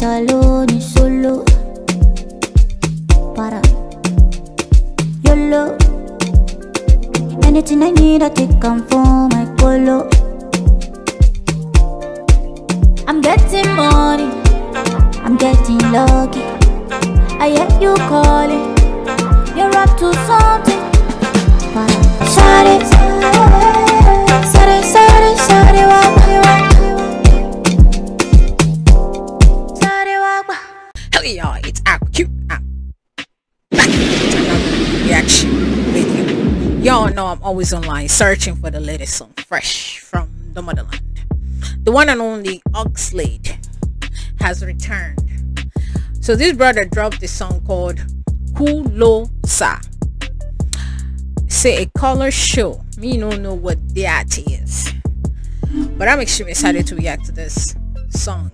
night alone, solo. Para. YOLO. Anything I need, I take come for my colo. I'm getting money, I'm getting lucky. I hear you calling, you're up to something. Y'all know I'm always online searching for the latest song fresh from the motherland. The one and only Oxlade has returned. So this brother dropped a song called Ku Lo Sa. Say a color show. Me don't know what that is. But I'm extremely excited to react to this song.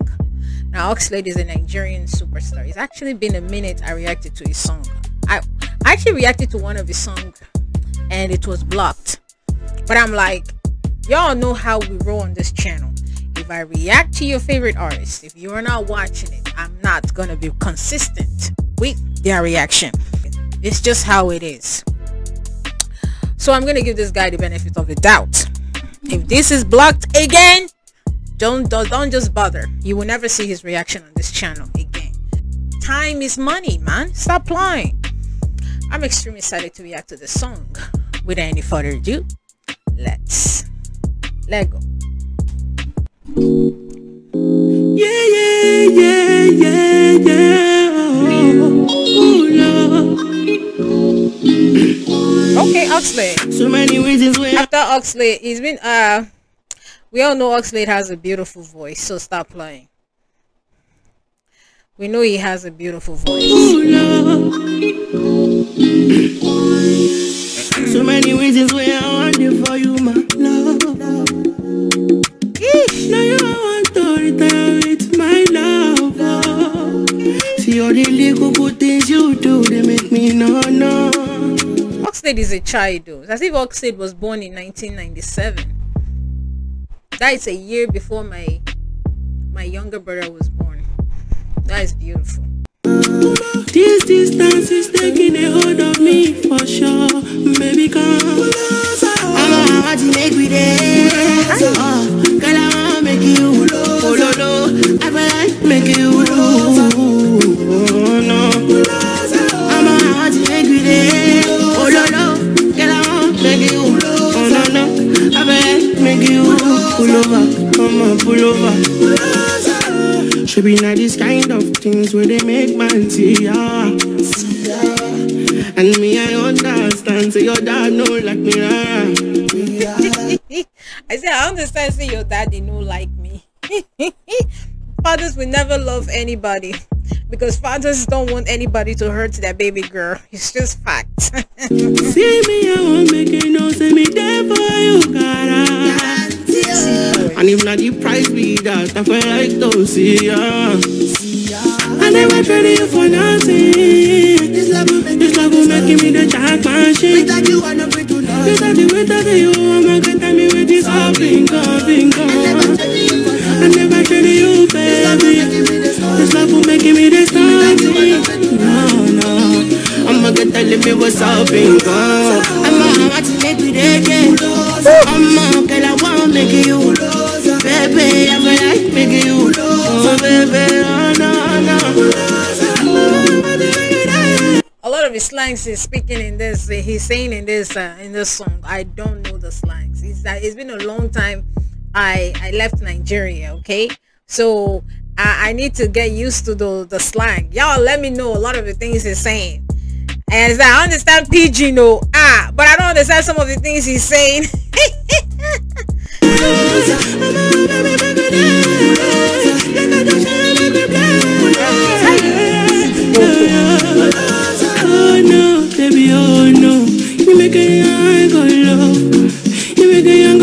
Now Oxlade is a Nigerian superstar. It's actually been a minute I reacted to his song. I, I actually reacted to one of his songs and it was blocked. But I'm like, y'all know how we roll on this channel. If I react to your favorite artist, if you're not watching it, I'm not gonna be consistent with their reaction. It's just how it is. So I'm gonna give this guy the benefit of the doubt. If this is blocked again, don't, don't don't just bother you will never see his reaction on this channel again time is money man stop lying i'm extremely excited to react to the song without any further ado let's let go Yeah, yeah, yeah, yeah, yeah. Oh, oh, Lord. okay oxlade So many reasons why after oxlade he's been uh we all know oxlade has a beautiful voice so stop lying we know he has a beautiful voice oh, So many reasons why I want it for you, my love. Now you want to retire with my love. See all the little good things you do, they make me no no. Oxlade is a child though. It's as if Oxlade was born in 1997. That is a year before my my younger brother was born. That is beautiful. This distance is taking a hold of me for sure. Should be not this kind of things where they make man see ya. And me, I understand. Say your dad know like me. I say I understand say your daddy no like me. fathers will never love anybody because fathers don't want anybody to hurt their baby girl. It's just fact. See me, I won't make it no. Say me there for you, cara. And if not the price be that, I feel like to see ya. I never traded you for nothing. This love will make, this love will make me the jack machine. Without you, I'm not free to love. Without you, without you, I'm not gonna me with this all bingo, bingo. I never traded you, baby. This love will make me the starting. No, no. Oh I'ma get telling me what's up, bingo. I'ma want to make it again. I'ma girl, I wanna make you. A lot of his slangs he's speaking in this he's saying in this uh, in this song. I don't know the slangs. It's that it's been a long time i i left nigeria okay? So i i need to get used to the the slang. Y'all let me know a lot of the things he's saying. And i understand PG, no ah but i don't understand some of the things he's saying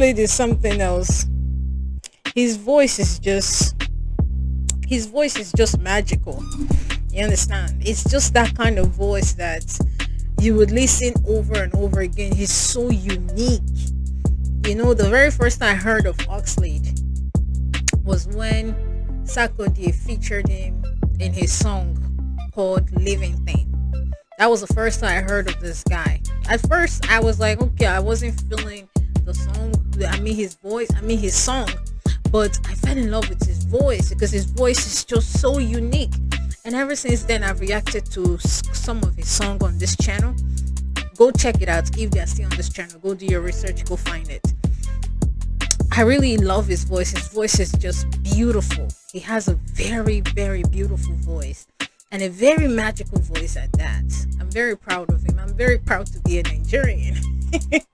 Oxlade is something else. His voice is just his voice is just magical. You understand? It's just that kind of voice that you would listen over and over again. He's so unique. You know, the very first I heard of Oxlade was when Sarkodie featured him in his song called Living Thing. That was the first time I heard of this guy. At first, I was like, okay, I wasn't feeling song. I mean, his voice. I mean, his song. But I fell in love with his voice because his voice is just so unique. And ever since then, I've reacted to some of his song on this channel. Go check it out if they're still on this channel. Go do your research. Go find it. I really love his voice. His voice is just beautiful. He has a very, very beautiful voice and a very magical voice at that. I'm very proud of him. I'm very proud to be a Nigerian.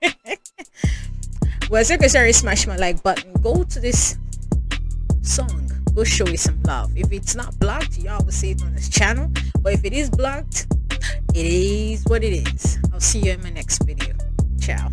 well, Secretary, smash my like button. Go to this song. Go show me some love. If it's not blocked, y'all will see it on this channel. But if it is blocked, it is what it is. I'll see you in my next video. Ciao.